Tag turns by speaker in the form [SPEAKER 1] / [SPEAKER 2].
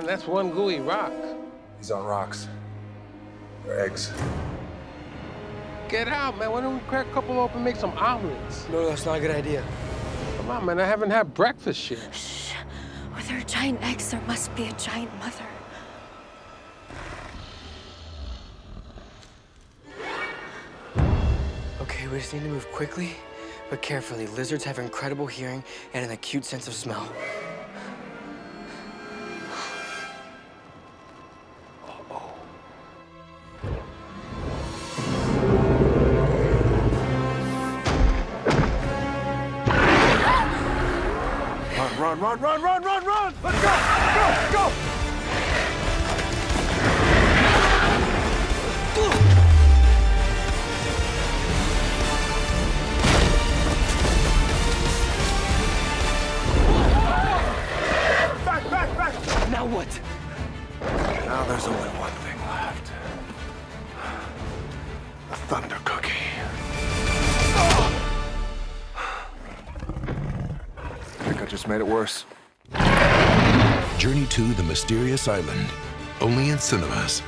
[SPEAKER 1] man. That's one gooey rock.
[SPEAKER 2] These aren't rocks. They're eggs.
[SPEAKER 1] Get out, man. Why don't we crack a couple open and make some omelets?
[SPEAKER 3] No, that's not a good idea.
[SPEAKER 1] Come on, man. I haven't had breakfast yet.
[SPEAKER 4] Shh. Where there are giant eggs, there must be a giant mother.
[SPEAKER 3] Okay, we just need to move quickly, but carefully. Lizards have incredible hearing and an acute sense of smell.
[SPEAKER 2] Run, run, run, run, run, run, run! Let's go! Go! Go! Back, back, back!
[SPEAKER 3] Now what?
[SPEAKER 2] Now there's only one thing left. The Thunder Cookie. Just made it worse.
[SPEAKER 5] Journey to the Mysterious Island, only in cinemas.